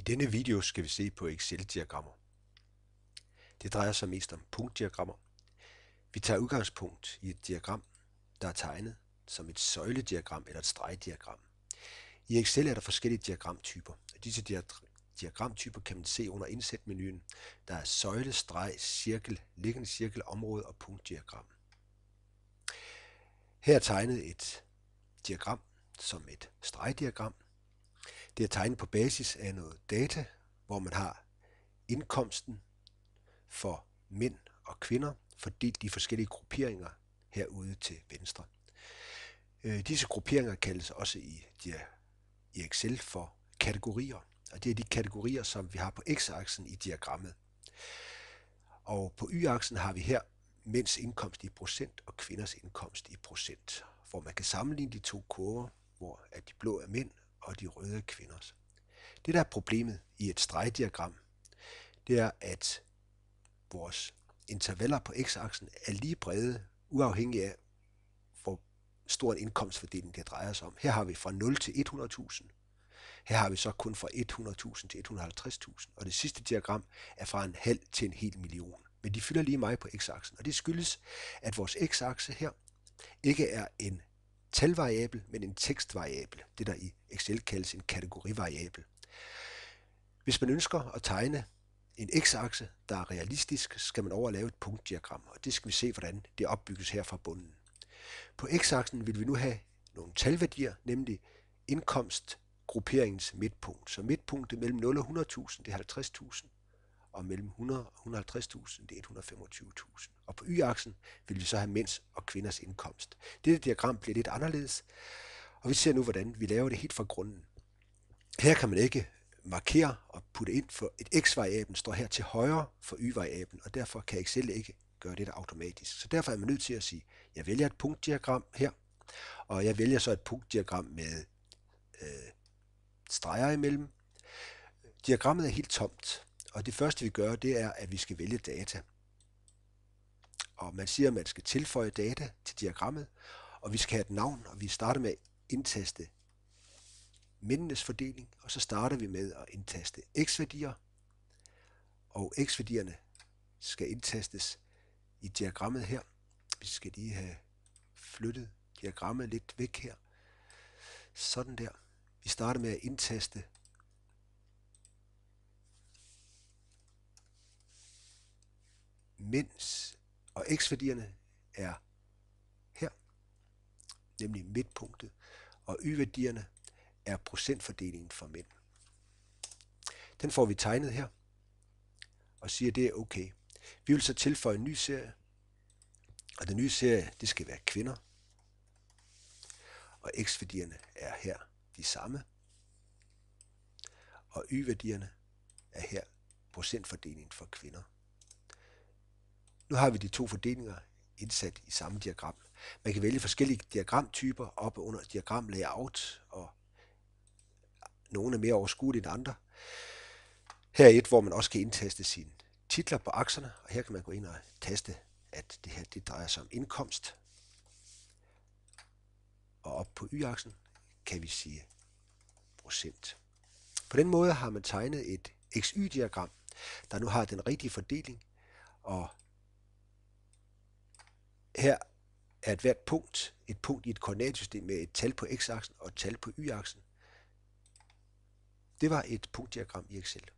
I denne video skal vi se på Excel-diagrammer. Det drejer sig mest om punktdiagrammer. Vi tager udgangspunkt i et diagram, der er tegnet som et søjlediagram eller et stregdiagram. I Excel er der forskellige diagramtyper, og disse diagramtyper kan man se under indsæt-menuen. Der er søjle, streg, cirkel, liggende cirkel, område og punktdiagram. Her er tegnet et diagram som et stregdiagram, det er tegnet på basis af noget data, hvor man har indkomsten for mænd og kvinder, fordelt i forskellige grupperinger herude til venstre. Øh, disse grupperinger kaldes også i, i Excel for kategorier, og det er de kategorier, som vi har på x-aksen i diagrammet. Og på y-aksen har vi her mænds indkomst i procent og kvinders indkomst i procent, hvor man kan sammenligne de to kurver, hvor at de blå er mænd og de røde kvinders. Det der er problemet i et stregdiagram, det er, at vores intervaller på x-aksen er lige brede, uafhængig af, hvor stor en indkomstfordeling det drejer sig om. Her har vi fra 0 til 100.000. Her har vi så kun fra 100.000 til 150.000. Og det sidste diagram er fra en halv til en hel million. Men de fylder lige meget på x-aksen. Og det skyldes, at vores x-akse her ikke er en talvariabel, men en tekstvariabel, det der i Excel kaldes en kategorivariabel. Hvis man ønsker at tegne en x-akse, der er realistisk, skal man over lave et punktdiagram, og det skal vi se, hvordan det opbygges her fra bunden. På x-aksen vil vi nu have nogle talværdier, nemlig indkomstgrupperingens midtpunkt. Så midtpunktet mellem 0 og 100.000, det er 50.000 og mellem 100 og 150.000, det er 125.000. Og på y-aksen vil vi så have mænds og kvinders indkomst. Dette diagram bliver lidt anderledes, og vi ser nu, hvordan vi laver det helt fra grunden. Her kan man ikke markere og putte ind, for et x-variablen står her til højre for y-variablen, og derfor kan Excel ikke gøre det der automatisk. Så derfor er man nødt til at sige, jeg vælger et punktdiagram her, og jeg vælger så et punktdiagram med øh, streger imellem. Diagrammet er helt tomt, og det første vi gør, det er, at vi skal vælge data. Og man siger, at man skal tilføje data til diagrammet, og vi skal have et navn, og vi starter med indtaste mændenes fordeling, og så starter vi med at indtaste x-værdier, og x-værdierne skal indtastes i diagrammet her. Vi skal lige have flyttet diagrammet lidt væk her. Sådan der. Vi starter med at indtaste mens og x-værdierne er nemlig midtpunktet, og y-værdierne er procentfordelingen for mænd. Den får vi tegnet her, og siger, at det er okay. Vi vil så tilføje en ny serie, og den nye serie, det skal være kvinder, og x-værdierne er her de samme, og y-værdierne er her procentfordelingen for kvinder. Nu har vi de to fordelinger indsat i samme diagram. Man kan vælge forskellige diagramtyper op og under diagram layout, og nogle er mere overskuelige end andre. Her er et, hvor man også kan indtaste sine titler på akserne, og her kan man gå ind og taste, at det her det drejer sig om indkomst. Og op på y-aksen kan vi sige procent. På den måde har man tegnet et XY-diagram, der nu har den rigtige fordeling, og her er et hvert punkt et punkt i et koordinatsystem med et tal på x-aksen og et tal på y-aksen. Det var et punktdiagram i Excel.